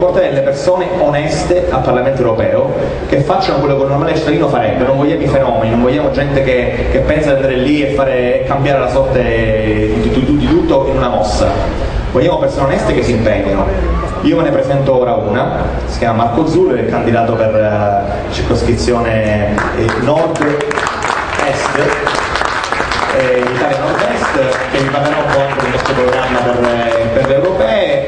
portare le persone oneste al Parlamento europeo che facciano quello che un normale cittadino farebbe, non vogliamo i fenomeni, non vogliamo gente che, che pensa di andare lì e fare, cambiare la sorte di, di, di tutto in una mossa. Vogliamo persone oneste che si impegnano. Io ve ne presento ora una, si chiama Marco Zullo, è il candidato per uh, circoscrizione eh, nord-est, eh, Italia Nord-Est, che vi parlerà un po' anche del nostro programma per, eh, per le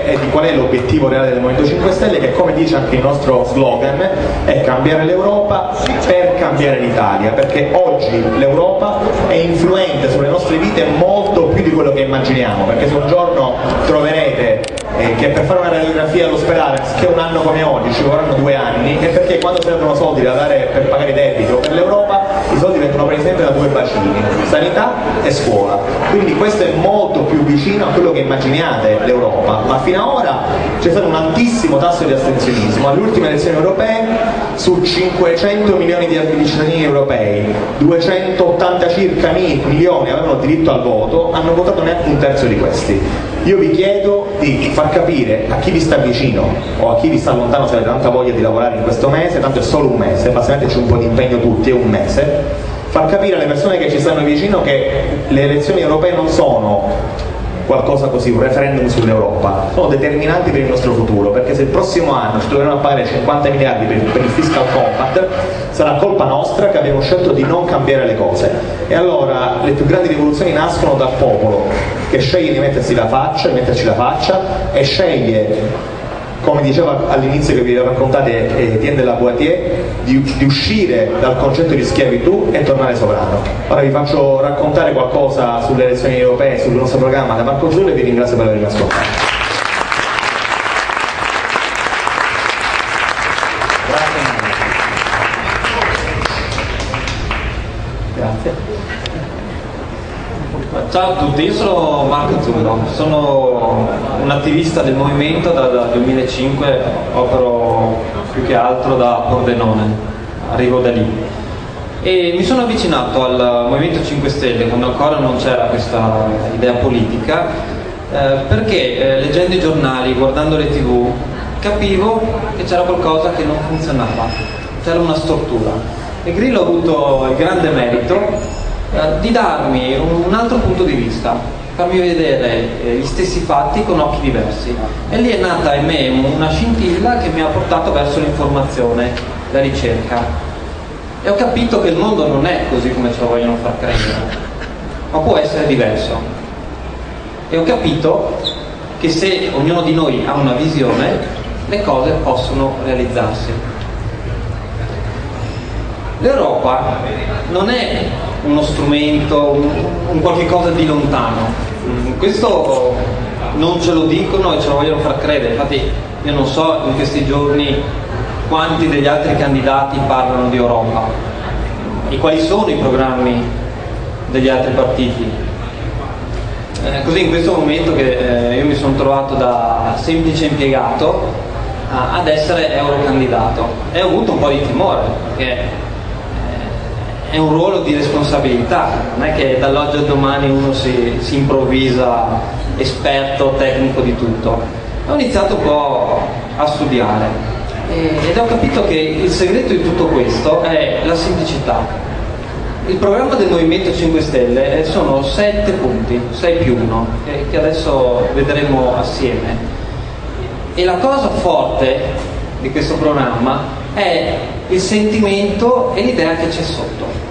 e di qual è l'obiettivo reale del Movimento 5 Stelle, che come dice anche il nostro slogan, è cambiare l'Europa per cambiare l'Italia, perché oggi l'Europa è influente sulle nostre vite molto più di quello che immaginiamo, perché se un giorno troverete eh, che per fare una radiografia all'ospedale, che un anno come oggi, ci vorranno due anni, è perché quando servono soldi da dare per pagare i debiti o per l'Europa, soldi vengono presi sempre da due bacini, sanità e scuola. Quindi questo è molto più vicino a quello che immaginiate l'Europa, ma fino ad ora c'è stato un altissimo tasso di astensionismo. Alle ultime elezioni europee, su 500 milioni di cittadini europei, 280 circa milioni avevano diritto al voto, hanno votato neanche un terzo di questi. Io vi chiedo di far capire a chi vi sta vicino o a chi vi sta lontano se avete tanta voglia di lavorare in questo mese, tanto è solo un mese, basta metterci un po' di impegno tutti, è un mese, far capire alle persone che ci stanno vicino che le elezioni europee non sono qualcosa così, un referendum sull'Europa, sono determinanti per il nostro futuro, perché se il prossimo anno ci troveremo a pagare 50 miliardi per, per, il fiscal compact, sarà colpa nostra che abbiamo scelto di non cambiare le cose. E allora le più grandi rivoluzioni nascono dal popolo, che sceglie di mettersi la faccia, di metterci la faccia e sceglie come diceva all'inizio che vi raccontate eh, Etienne de la Boitier, di, di, uscire dal concetto di schiavitù e tornare sovrano. Ora vi faccio raccontare qualcosa sulle elezioni europee, sul nostro programma da Marco Zullo e vi ringrazio per avermi ascoltato. Ciao a tutti, io sono Marco Zullo, sono un attivista del movimento dal 2005, opero più che altro da Pordenone, arrivo da lì. E mi sono avvicinato al Movimento 5 Stelle quando ancora non c'era questa idea politica, eh, perché eh, leggendo i giornali, guardando le tv, capivo che c'era qualcosa che non funzionava, c'era una stortura. E Grillo ha avuto il grande merito eh, di darmi un altro punto di vista, farmi vedere eh, gli stessi fatti con occhi diversi. E lì è nata in me una scintilla che mi ha portato verso l'informazione, la ricerca. E ho capito che il mondo non è così come ce lo vogliono far credere, ma può essere diverso. E ho capito che se ognuno di noi ha una visione, le cose possono realizzarsi. L'Europa non è uno strumento, un, un qualche cosa di lontano. Mm, questo non ce lo dicono e ce lo vogliono far credere, infatti io non so in questi giorni quanti degli altri candidati parlano di Europa e quali sono i programmi degli altri partiti. Eh, così in questo momento che eh, io mi sono trovato da semplice impiegato a, ad essere eurocandidato e ho avuto un po' di timore perché è un ruolo di responsabilità, non è che dall'oggi al domani uno si, si improvvisa esperto, tecnico di tutto. Ho iniziato un po' a studiare ed ho capito che il segreto di tutto questo è la semplicità. Il programma del Movimento 5 Stelle sono sette punti, 6 più 1, che adesso vedremo assieme. E la cosa forte di questo programma è il sentimento e l'idea che c'è sotto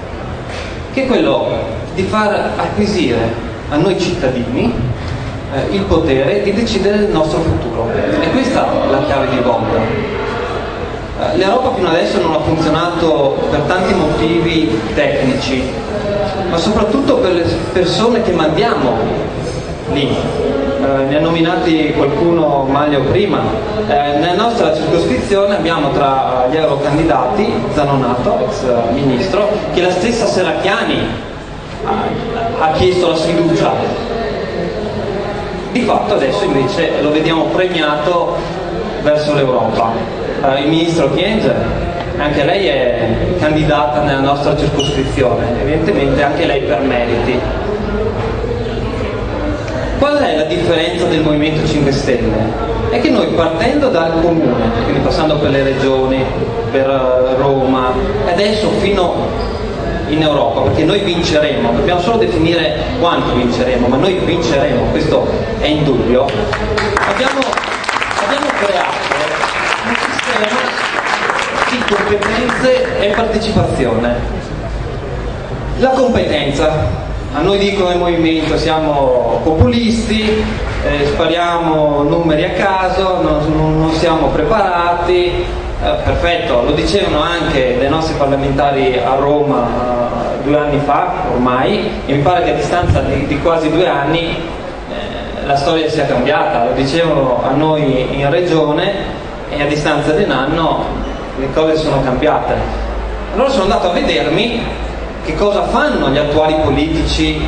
che è quello di far acquisire a noi cittadini eh, il potere di decidere del nostro futuro. E questa è la chiave di volta. Eh, L'Europa fino adesso non ha funzionato per tanti motivi tecnici, ma soprattutto per le persone che mandiamo lì eh, ne ha nominati qualcuno meglio prima. Eh, nella nostra circoscrizione abbiamo tra gli eurocandidati Zanonato, ex ministro, che la stessa Serracchiani ha, ha chiesto la sfiducia. Di fatto adesso invece lo vediamo premiato verso l'Europa. Eh, il ministro Chienge, anche lei è candidata nella nostra circoscrizione, evidentemente anche lei per meriti Qual è la differenza del Movimento 5 Stelle? È che noi partendo dal comune, quindi passando per le regioni, per eh, Roma, adesso fino in Europa, perché noi vinceremo, dobbiamo solo definire quanto vinceremo, ma noi vinceremo, questo è indubbio, abbiamo, abbiamo creato un sistema di competenze e partecipazione. La competenza, a noi dicono nel movimento siamo populisti, eh, spariamo numeri a caso, non, non siamo preparati, eh, perfetto, lo dicevano anche dei nostri parlamentari a Roma eh, due anni fa ormai, e mi pare che a distanza di, di quasi due anni eh, la storia sia cambiata, lo dicevano a noi in regione e a distanza di un anno le cose sono cambiate. Allora sono andato a vedermi che cosa fanno gli attuali politici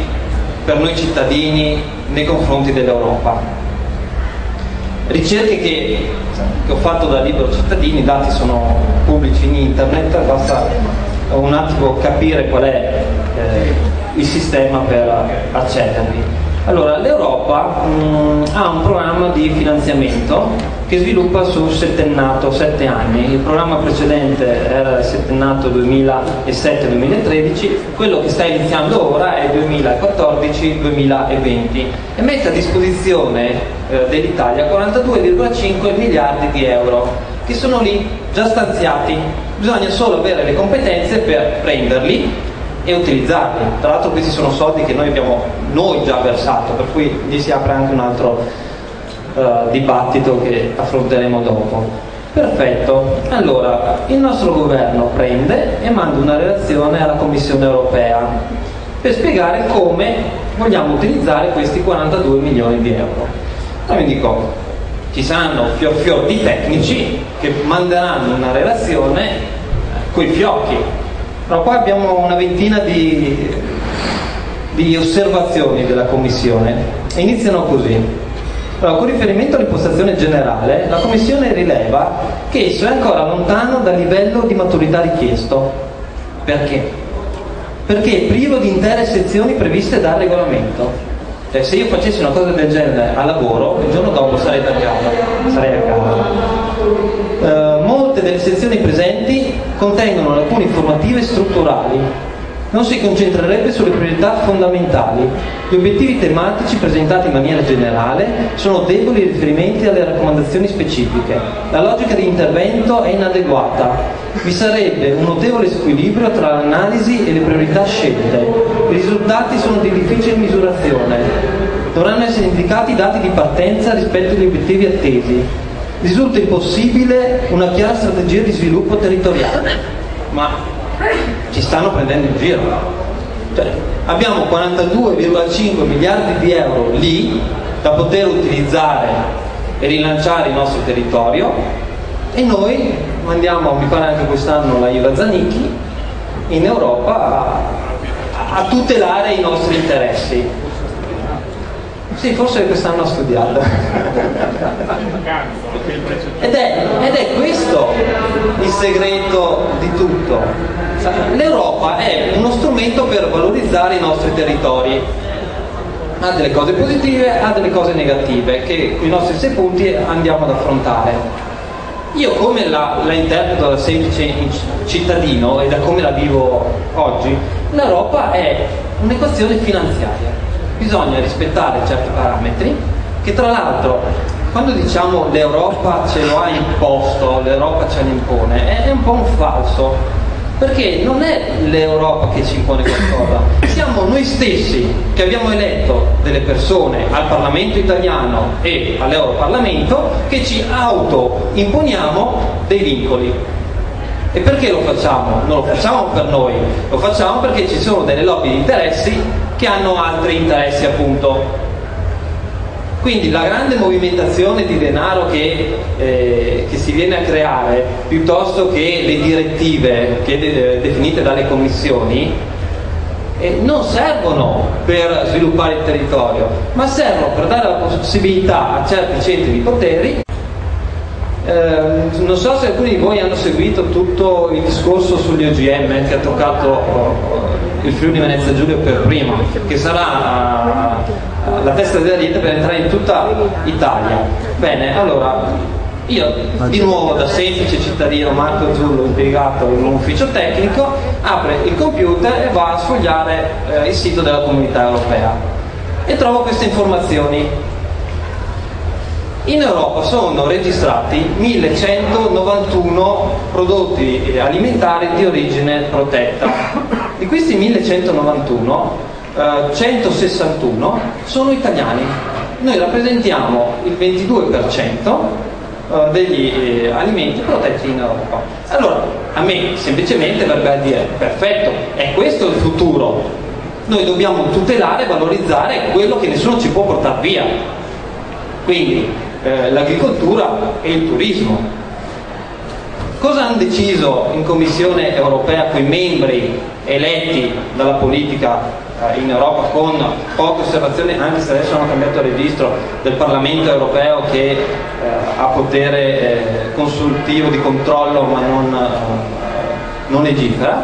per noi cittadini nei confronti dell'Europa. Ricerche che, che ho fatto da libero cittadini, i dati sono pubblici in internet, basta un attimo capire qual è eh, il sistema per accedervi. Allora, l'Europa mm, ha un programma di finanziamento che sviluppa sul settennato, sette anni. Il programma precedente era il settennato 2007-2013, quello che sta iniziando ora è 2014-2020 e mette a disposizione eh, dell'Italia 42,5 miliardi di euro che sono lì già stanziati. Bisogna solo avere le competenze per prenderli e utilizzarli. Tra l'altro questi sono soldi che noi abbiamo noi già versato, per cui gli si apre anche un altro uh, dibattito che affronteremo dopo. Perfetto, allora il nostro governo prende e manda una relazione alla Commissione europea per spiegare come vogliamo utilizzare questi 42 milioni di euro. Allora mi dico, ci saranno fior fior di tecnici che manderanno una relazione con i fiocchi, però qua abbiamo una ventina di, di osservazioni della Commissione iniziano così. Allora, con riferimento all'impostazione generale, la Commissione rileva che esso è ancora lontano dal livello di maturità richiesto. Perché? Perché è privo di intere sezioni previste dal regolamento. Cioè, se io facessi una cosa del genere a lavoro, il giorno dopo sarei casa. Sarei a casa. Uh, molte delle sezioni presenti contengono alcune informative strutturali. Non si concentrerebbe sulle priorità fondamentali. Gli obiettivi tematici presentati in maniera generale sono deboli riferimenti alle raccomandazioni specifiche. La logica di intervento è inadeguata. Vi sarebbe un notevole squilibrio tra l'analisi e le priorità scelte. I risultati sono di difficile misurazione. Dovranno essere indicati i dati di partenza rispetto agli obiettivi attesi risulta impossibile una chiara strategia di sviluppo territoriale. Ma ci stanno prendendo in giro. Cioè, abbiamo 42,5 miliardi di euro lì da poter utilizzare e rilanciare il nostro territorio e noi mandiamo, mi pare anche quest'anno, la Iva Zanicchi in Europa a, a tutelare i nostri interessi sì, forse quest'anno ha studiato. ed, è, ed è questo il segreto di tutto. L'Europa è uno strumento per valorizzare i nostri territori. Ha delle cose positive, ha delle cose negative che con i nostri sei punti andiamo ad affrontare. Io come la, la, interpreto da semplice cittadino e da come la vivo oggi, l'Europa è un'equazione finanziaria bisogna rispettare certi parametri che tra l'altro quando diciamo l'Europa ce lo ha imposto, l'Europa ce lo impone, è un po' un falso, perché non è l'Europa che ci impone qualcosa, siamo noi stessi che abbiamo eletto delle persone al Parlamento italiano e all'Europarlamento che ci auto-imponiamo dei vincoli. E perché lo facciamo? Non lo facciamo per noi, lo facciamo perché ci sono delle lobby di interessi che hanno altri interessi appunto. Quindi la grande movimentazione di denaro che, eh, che si viene a creare, piuttosto che le direttive che de- definite dalle commissioni, eh, non servono per sviluppare il territorio, ma servono per dare la possibilità a certi centri di poteri eh, non so se alcuni di voi hanno seguito tutto il discorso sugli OGM che ha toccato oh, il Friuli Venezia Giulia per prima, che sarà la testa della dieta per entrare in tutta Italia. Bene, allora io di nuovo da semplice cittadino Marco Zullo impiegato in un ufficio tecnico apre il computer e va a sfogliare eh, il sito della comunità europea e trovo queste informazioni. In Europa sono registrati 1191 prodotti alimentari di origine protetta. Di questi 1191, eh, 161 sono italiani. Noi rappresentiamo il 22% eh, degli eh, alimenti protetti in Europa. Allora, a me semplicemente verrebbe a dire, perfetto, è questo il futuro. Noi dobbiamo tutelare e valorizzare quello che nessuno ci può portare via. Quindi eh, l'agricoltura e il turismo. Cosa hanno deciso in Commissione europea quei membri eletti dalla politica eh, in Europa con poche osservazioni, anche se adesso hanno cambiato registro del Parlamento europeo che eh, ha potere eh, consultivo di controllo ma non, eh, non legifera,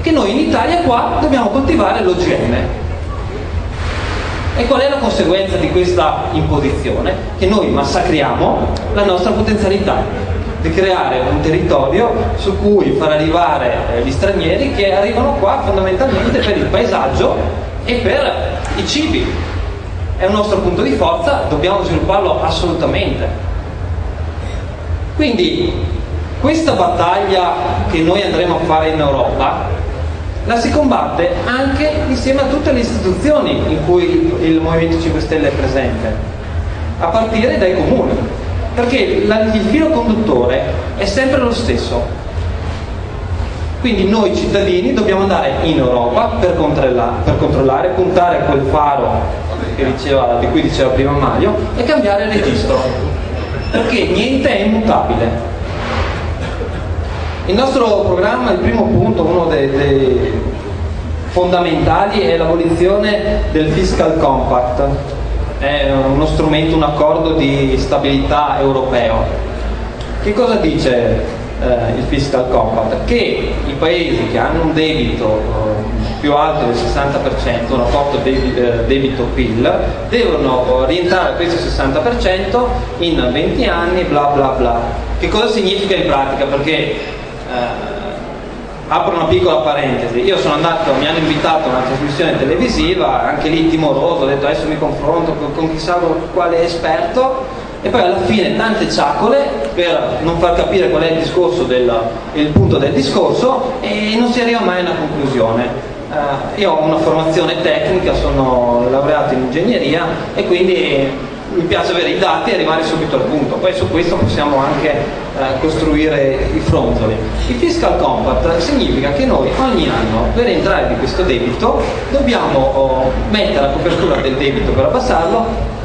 che noi in Italia qua dobbiamo coltivare l'OGM. E qual è la conseguenza di questa imposizione? Che noi massacriamo la nostra potenzialità di creare un territorio su cui far arrivare eh, gli stranieri che arrivano qua fondamentalmente per il paesaggio e per i cibi. È un nostro punto di forza, dobbiamo svilupparlo assolutamente. Quindi questa battaglia che noi andremo a fare in Europa la si combatte anche insieme a tutte le istituzioni in cui il Movimento 5 Stelle è presente, a partire dai comuni perché la, il filo conduttore è sempre lo stesso. Quindi noi cittadini dobbiamo andare in Europa per controllare, per controllare puntare quel faro diceva, di cui diceva prima Mario e cambiare il registro, perché niente è immutabile. Il nostro programma, il primo punto, uno dei, dei fondamentali, è l'abolizione del fiscal compact è uno strumento, un accordo di stabilità europeo. Che cosa dice eh, il Fiscal Compact? Che i paesi che hanno un debito eh, più alto del 60%, un rapporto eh, debito-PIL, devono rientrare questo 60% in 20 anni, bla bla bla. Che cosa significa in pratica? Perché eh, apro una piccola parentesi, io sono andato, mi hanno invitato a una trasmissione televisiva, anche lì timoroso, ho detto adesso mi confronto con, con chissà quale esperto e poi alla fine tante ciacole per non far capire qual è il discorso del, il punto del discorso e non si arriva mai a una conclusione. Uh, io ho una formazione tecnica, sono laureato in ingegneria e quindi mi piace avere i dati e arrivare subito al punto, poi su questo possiamo anche eh, costruire i fronzoli. Il fiscal compact significa che noi ogni anno per entrare di questo debito dobbiamo oh, mettere la copertura del debito per abbassarlo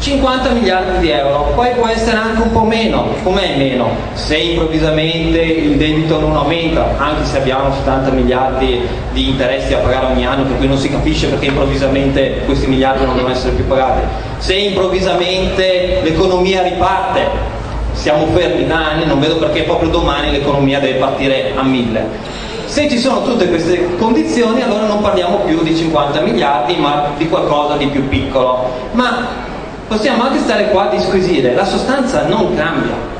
50 miliardi di euro, poi può essere anche un po' meno, com'è meno? Se improvvisamente il debito non aumenta, anche se abbiamo 70 miliardi di interessi da pagare ogni anno, per cui non si capisce perché improvvisamente questi miliardi non devono essere più pagati, se improvvisamente l'economia riparte, siamo fermi da anni, non vedo perché proprio domani l'economia deve partire a mille. Se ci sono tutte queste condizioni allora non parliamo più di 50 miliardi ma di qualcosa di più piccolo. Ma possiamo anche stare qua a disquisire, la sostanza non cambia.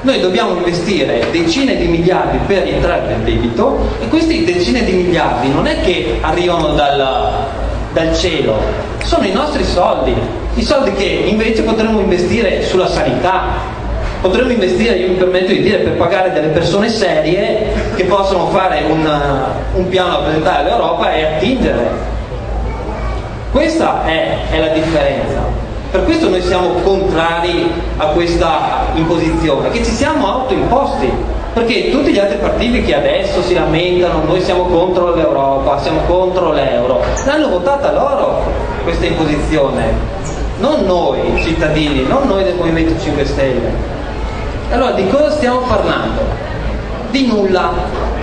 Noi dobbiamo investire decine di miliardi per rientrare nel debito e questi decine di miliardi non è che arrivano dal, dal cielo, sono i nostri soldi, i soldi che invece potremmo investire sulla sanità, potremmo investire, io mi permetto di dire, per pagare delle persone serie che possono fare un, un piano da presentare all'Europa e attingere. Questa è, è la differenza. Per questo noi siamo contrari a questa imposizione, che ci siamo autoimposti, perché tutti gli altri partiti che adesso si lamentano, noi siamo contro l'Europa, siamo contro l'euro, l'hanno votata loro questa imposizione, non noi cittadini, non noi del Movimento 5 Stelle. Allora di cosa stiamo parlando? Di nulla,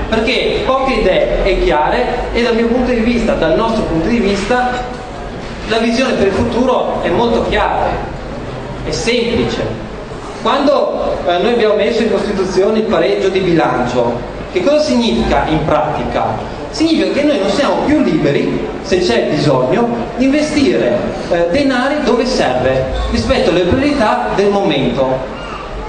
perché poche idee e chiare e dal mio punto di vista, dal nostro punto di vista, la visione per il futuro è molto chiara, è semplice. Quando eh, noi abbiamo messo in Costituzione il pareggio di bilancio, Che cosa significa in pratica? Significa che noi non siamo più liberi, se c'è bisogno, di investire eh, denari dove serve rispetto alle priorità del momento.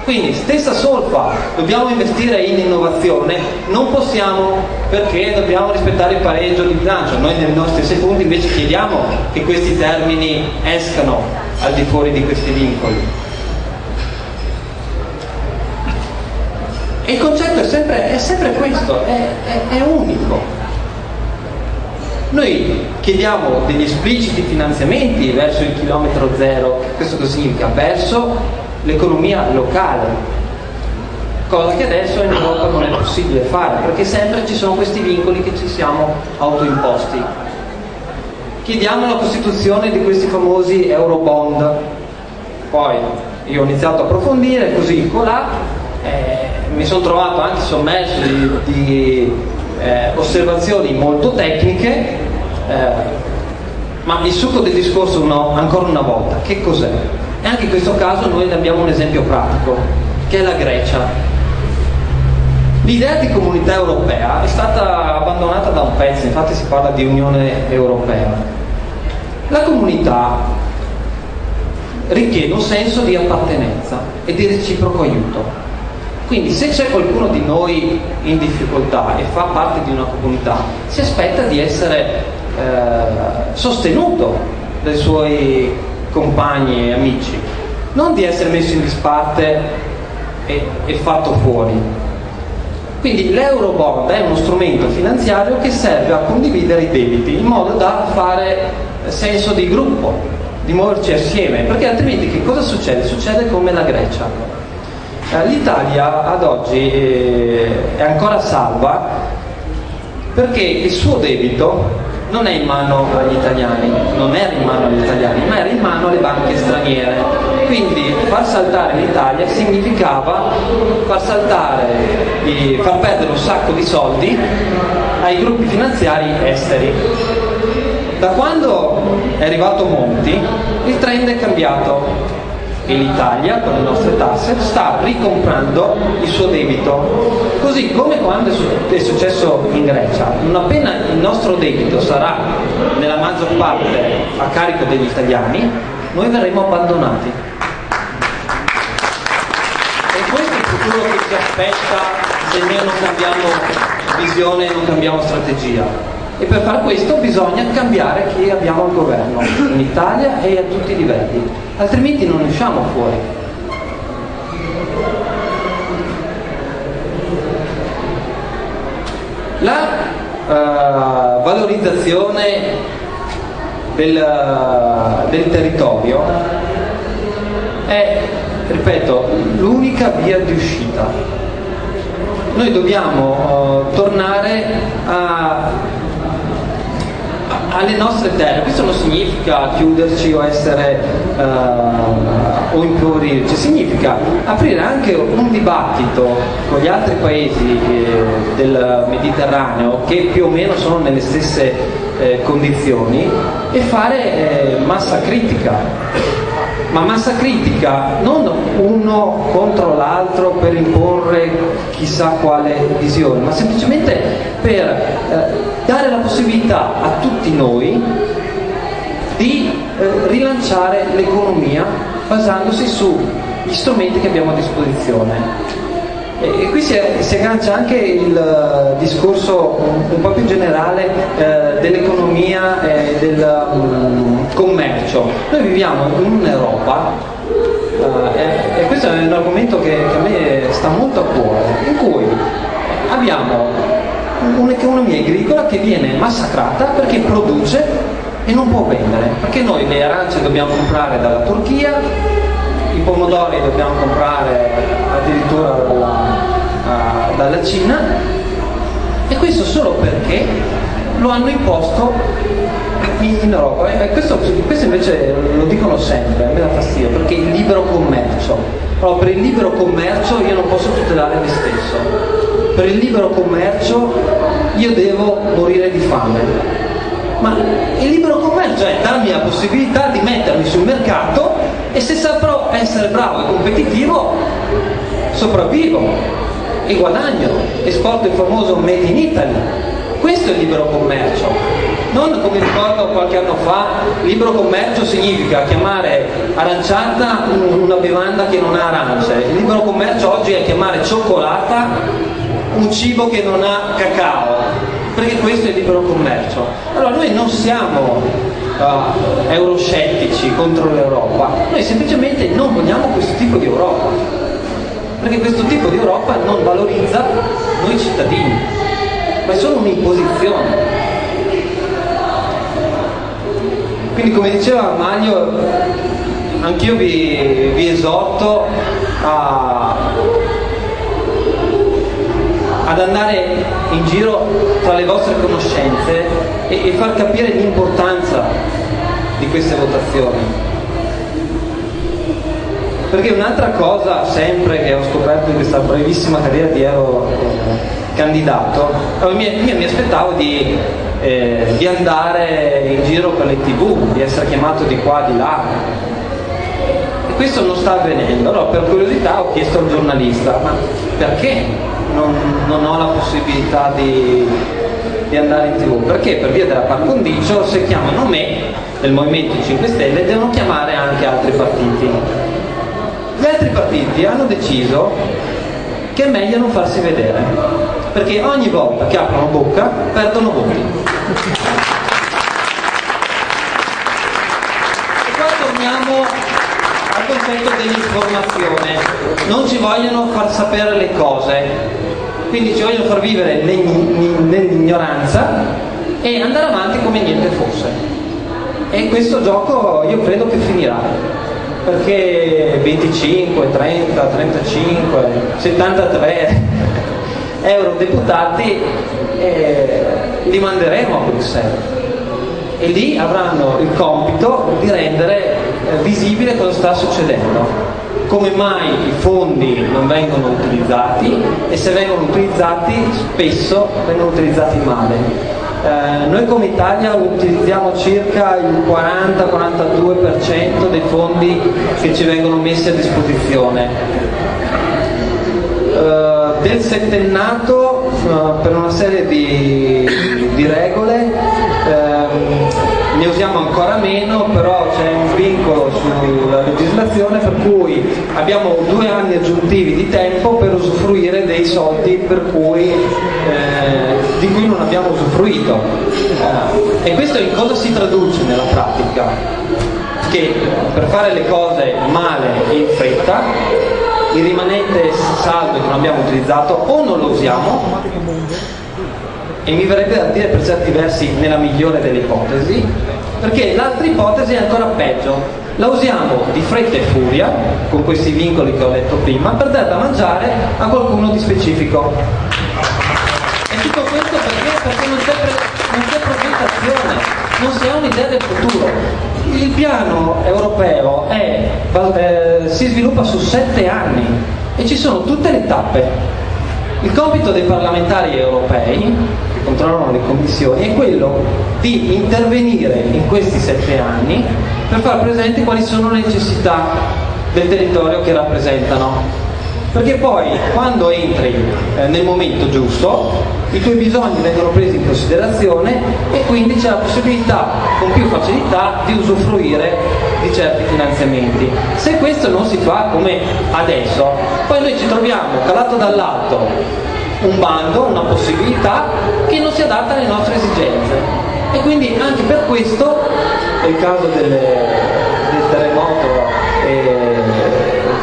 Quindi stessa solfa, dobbiamo investire in innovazione, non possiamo perché dobbiamo rispettare il pareggio di bilancio. Noi nei nostri sei punti invece chiediamo che questi termini escano al di fuori di questi vincoli. E il concetto è sempre, è sempre questo, è, è, è unico. Noi chiediamo degli espliciti finanziamenti verso il chilometro zero, questo cosa significa? Verso l'economia locale, cosa che adesso in Europa non è possibile fare, perché sempre ci sono questi vincoli che ci siamo autoimposti. Chiediamo la costituzione di questi famosi Eurobond, poi io ho iniziato a approfondire così colà, eh, mi sono trovato anche sommerso di, di eh, osservazioni molto tecniche, eh, ma il succo del discorso no, ancora una volta, che cos'è? E anche in questo caso noi abbiamo un esempio pratico, che è la Grecia. L'idea di comunità europea è stata abbandonata da un pezzo, infatti si parla di Unione Europea. La comunità richiede un senso di appartenenza e di reciproco aiuto. Quindi se c'è qualcuno di noi in difficoltà e fa parte di una comunità, si aspetta di essere eh, sostenuto dai suoi compagni e amici, non di essere messo in disparte e, e fatto fuori. Quindi l'Eurobond è uno strumento finanziario che serve a condividere i debiti in modo da fare senso di gruppo, di muoverci assieme, perché altrimenti che cosa succede? Succede come la Grecia. Eh, L'Italia ad oggi eh, è ancora salva perché il suo debito non è in mano agli italiani, non era in mano agli italiani, ma era in mano alle banche straniere. Quindi far saltare l'Italia significava far saltare, far perdere un sacco di soldi ai gruppi finanziari esteri. Da quando è arrivato Monti il trend è cambiato e l'Italia con le nostre tasse sta ricomprando il suo debito. Così come quando è successo in Grecia, non appena il nostro debito sarà nella maggior parte a carico degli italiani, noi verremo abbandonati. E questo è il futuro che ci aspetta se noi non cambiamo visione non cambiamo strategia e per fare questo bisogna cambiare chi abbiamo al governo, in Italia e a tutti i livelli, altrimenti non usciamo fuori. La uh, valorizzazione del, del territorio è, ripeto, l'unica via di uscita. Noi dobbiamo uh, tornare a alle nostre terre, questo non significa chiuderci o essere uh, o implorirci, significa aprire anche un dibattito con gli altri paesi eh, del Mediterraneo che più o meno sono nelle stesse eh, condizioni e fare eh, massa critica. Ma massa critica non uno contro l'altro per imporre chissà quale visione, ma semplicemente per eh, dare la possibilità a tutti noi di eh, rilanciare l'economia basandosi sugli strumenti che abbiamo a disposizione. E, qui si, si, aggancia anche il uh, discorso un, un, po' più generale uh, dell'economia e del um, commercio. Noi viviamo in un'Europa uh, e, e, questo è un argomento che, che a me sta molto a cuore, in cui abbiamo un'economia agricola che viene massacrata perché produce e non può vendere, perché noi le arance dobbiamo comprare dalla Turchia, i pomodori dobbiamo comprare addirittura dalla, uh, dalla Cina e questo solo perché lo hanno imposto in Europa. E questo, questo, invece lo dicono sempre, a me dà fastidio perché il libero commercio però per il libero commercio io non posso tutelare me stesso per il libero commercio io devo morire di fame ma il libero commercio è darmi la possibilità di mettermi sul mercato e se saprò essere bravo e competitivo, sopravvivo. e guadagno, esporto il famoso Made in Italy. Questo è il libero commercio. Non come ricordo qualche anno fa, libero commercio significa chiamare aranciata una bevanda che non ha arance. Il libero commercio oggi è chiamare cioccolata un cibo che non ha cacao, perché questo è il libero commercio. Allora noi non siamo uh, euroscettici contro l'Europa, noi semplicemente non vogliamo questo tipo di Europa, perché questo tipo di Europa non valorizza noi cittadini, ma è solo un'imposizione. Quindi come diceva Maglio, anch'io vi, vi esorto a, ad andare in giro tra le vostre conoscenze e, e far capire l'importanza di queste votazioni. Perché un'altra cosa, sempre che ho scoperto in questa brevissima carriera di ero eh, candidato, io mi, mi, aspettavo di, eh, di, andare in giro per le tv, di essere chiamato di qua, di là. Questo non sta avvenendo. Allora per curiosità ho chiesto al giornalista, ma perché non, non ho la possibilità di, di, andare in tv? Perché per via della par condicio se chiamano me del Movimento 5 Stelle devono chiamare anche altri partiti. Gli altri partiti hanno deciso che è meglio non farsi vedere perché ogni volta che aprono bocca perdono voti e qua torniamo al concetto dell'informazione. Non ci vogliono far sapere le cose. Quindi ci vogliono far vivere nell'ignoranza e andare avanti come niente fosse. E questo gioco io credo che finirà, perché 25, 30, 35, 73 eurodeputati eh, li manderemo a Bruxelles. E lì avranno il compito di rendere visibile cosa sta succedendo come mai i fondi non vengono utilizzati e se vengono utilizzati spesso vengono utilizzati male. Eh, noi come Italia utilizziamo circa il 40-42% dei fondi che ci vengono messi a disposizione. Eh, del settennato uh, per una serie di, di regole uh, ne usiamo ancora meno però c'è un vincolo sulla legislazione per cui abbiamo due anni aggiuntivi di tempo per usufruire dei soldi cui, eh, di cui non abbiamo usufruito e questo in cosa si traduce nella pratica? che per fare le cose male e in fretta il rimanente saldo che non abbiamo utilizzato o non lo usiamo e mi verrebbe da dire per certi versi nella migliore delle ipotesi perché l'altra ipotesi è ancora peggio la usiamo di fretta e furia con questi vincoli che ho detto prima per dare da mangiare a qualcuno di specifico e tutto questo perché? perché non c'è, pre- non c'è progettazione non si ha un'idea del futuro il piano europeo è, eh, si sviluppa su sette anni e ci sono tutte le tappe. Il compito dei parlamentari europei, che controllano le commissioni, è quello di intervenire in questi sette anni per far presente quali sono le necessità del territorio che rappresentano. Perché poi quando entri eh, nel momento giusto i tuoi bisogni vengono presi in considerazione e quindi c'è la possibilità con più facilità di usufruire di certi finanziamenti. Se questo non si fa come adesso, poi noi ci troviamo calato dall'alto un bando, una possibilità che non si adatta alle nostre esigenze. E quindi anche per questo, nel caso delle, del terremoto e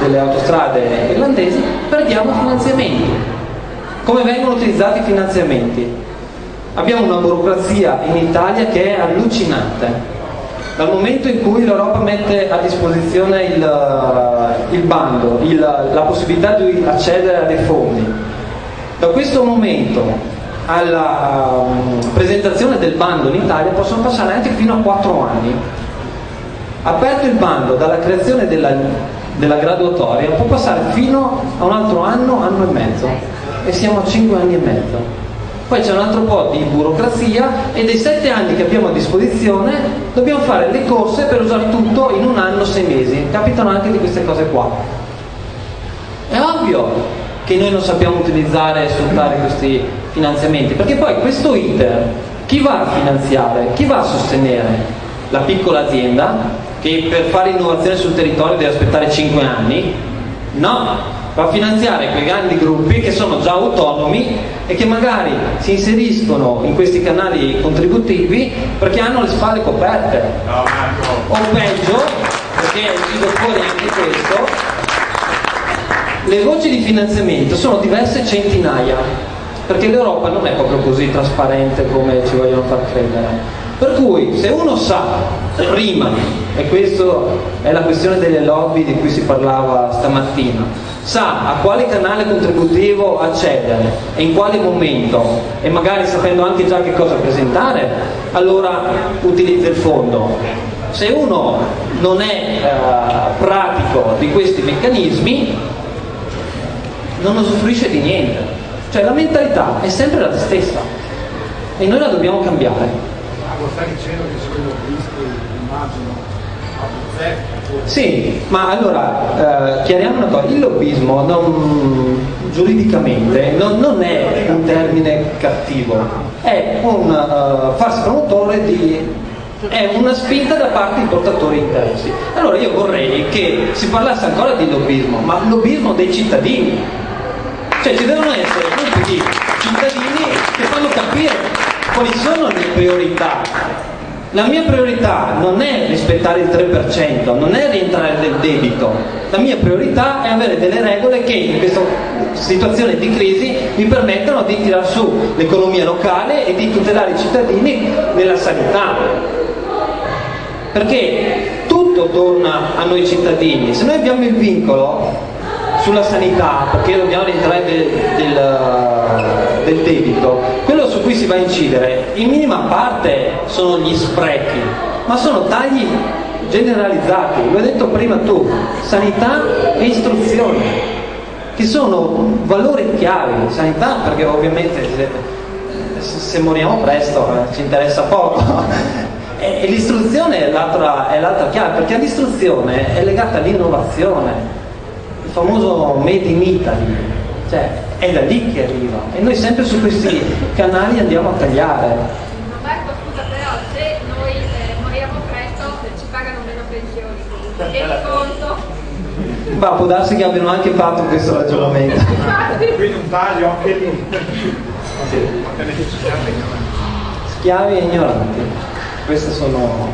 delle autostrade irlandesi, perdiamo finanziamenti. Come vengono utilizzati i finanziamenti? Abbiamo una burocrazia in Italia che è allucinante. Dal momento in cui l'Europa mette a disposizione il, il bando, il, la possibilità di accedere a dei fondi, da questo momento alla um, presentazione del bando in Italia possono passare anche fino a 4 anni. Aperto il bando dalla creazione della della graduatoria può passare fino a un altro anno, anno e mezzo e siamo a 5 anni e mezzo. Poi c'è un altro po' di burocrazia e dei 7 anni che abbiamo a disposizione dobbiamo fare le corse per usare tutto in un anno, sei mesi. Capitano anche di queste cose qua. È ovvio che noi non sappiamo utilizzare e sfruttare questi finanziamenti, perché poi questo iter chi va a finanziare, chi va a sostenere? La piccola azienda che per fare innovazione sul territorio deve aspettare 5 anni? No, va a finanziare quei grandi gruppi che sono già autonomi e che magari si inseriscono in questi canali contributivi perché hanno le spalle coperte. O peggio, perché è uscito fuori anche questo, le voci di finanziamento sono diverse centinaia, perché l'Europa non è proprio così trasparente come ci vogliono far credere. Per cui se uno sa prima, e questa è la questione delle lobby di cui si parlava stamattina, sa a quale canale contributivo accedere e in quale momento e magari sapendo anche già che cosa presentare, allora utilizza il fondo. Se uno non è eh, pratico di questi meccanismi, non usufruisce di niente. Cioè la mentalità è sempre la stessa e noi la dobbiamo cambiare. Lo stai dicendo che sono visti, immagino, Sì, ma allora eh, chiariamo una cosa, il lobbismo non, giuridicamente non, non, è un termine cattivo, è un uh, farsi promotore di è una spinta da parte di portatori interessi. Allora io vorrei che si parlasse ancora di lobbismo, ma lobbismo dei cittadini. Cioè ci devono essere gruppi di cittadini che fanno capire quali sono le priorità. La mia priorità non è rispettare il 3%, non è rientrare nel debito. La mia priorità è avere delle regole che in questa situazione di crisi mi permettano di tirare su l'economia locale e di tutelare i cittadini nella sanità. Perché tutto torna a noi cittadini. Se noi abbiamo il vincolo sulla sanità, perché dobbiamo rientrare del, del, del, debito, quello su cui si va a incidere in minima parte sono gli sprechi, ma sono tagli generalizzati, lo hai detto prima tu, sanità e istruzione, che sono valori chiavi, sanità perché ovviamente se, se moriamo presto eh, ci interessa poco, e, l'istruzione è l'altra chiave, perché l'istruzione è legata all'innovazione famoso Made in Italy, cioè è da lì che arriva e noi sempre su questi canali andiamo a tagliare. Marco scusa però se noi eh, moriamo presto ci pagano meno pensioni e il conto ma può darsi che abbiano anche fatto questo ragionamento. Quindi un taglio anche lì. Schiavi e ignoranti. Queste sono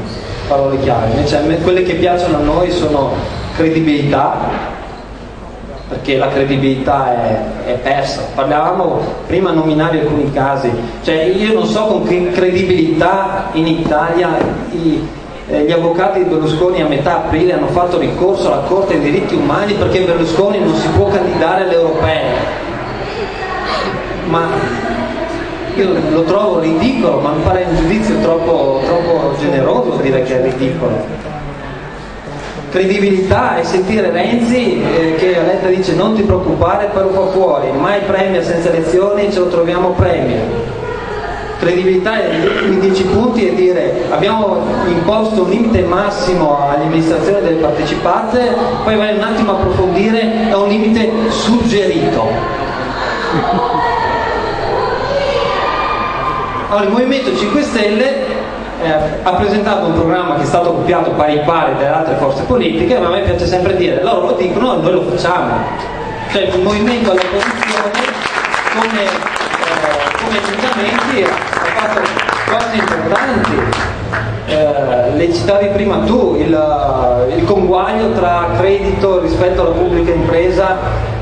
parole chiave. Invece quelle che piacciono a noi sono credibilità, perché la credibilità è, è, persa. Parlavamo, prima nominavi alcuni casi, cioè io non so con che credibilità in Italia i, eh, gli avvocati di Berlusconi a metà aprile hanno fatto ricorso alla Corte dei diritti umani perché Berlusconi non si può candidare alle europee. Ma io lo trovo ridicolo, ma mi pare un giudizio troppo, troppo generoso dire che è ridicolo credibilità e sentire Renzi eh, che a Letta dice non ti preoccupare poi lo fa fuori, mai premia senza elezioni, ce lo troviamo premio. Credibilità in 10 punti è dire abbiamo imposto un limite massimo alle amministrazioni delle partecipate, poi vai un attimo a approfondire, è un limite suggerito. Allora il Movimento 5 Stelle eh, ha presentato un programma che è stato copiato pari pari dalle altre forze politiche, ma a me piace sempre dire, loro lo dicono e noi lo facciamo. Cioè il movimento all'opposizione come, eh, come emendamenti ha fatto cose importanti. Eh, le citavi prima tu, il, il conguaglio tra credito rispetto alla pubblica impresa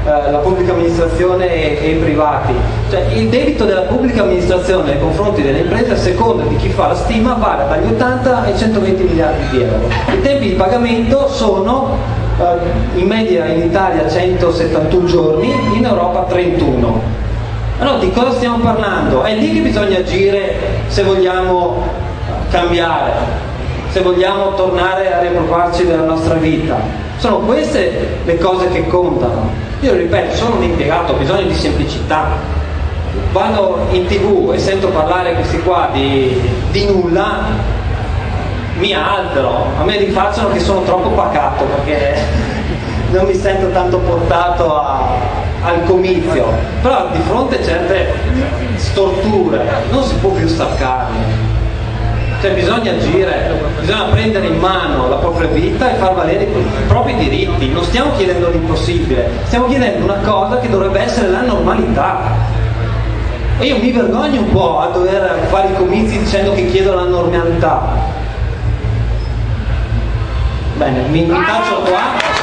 eh, la pubblica amministrazione e, e, i privati. Cioè, il debito della pubblica amministrazione nei confronti delle imprese a seconda di chi fa la stima varia dagli 80 ai 120 miliardi di euro. I tempi di pagamento sono eh, in media in Italia 171 giorni, in Europa 31. Allora di cosa stiamo parlando? È lì che bisogna agire se vogliamo cambiare, se vogliamo tornare a riappropriarci della nostra vita. Sono queste le cose che contano. Io ripeto, sono un impiegato, ho bisogno di semplicità. Vado in tv e sento parlare questi qua di, di nulla, mi altero, a me rifacciano che sono troppo pacato perché non mi sento tanto portato a, al comizio, però di fronte a certe storture non si può più staccarne. Cioè bisogna agire, bisogna prendere in mano la propria vita e far valere i propri diritti. Non stiamo chiedendo l'impossibile, stiamo chiedendo una cosa che dovrebbe essere la normalità. E io mi vergogno un po' a dover fare i comizi dicendo che chiedo la normalità. Bene, mi, mi taccio qua.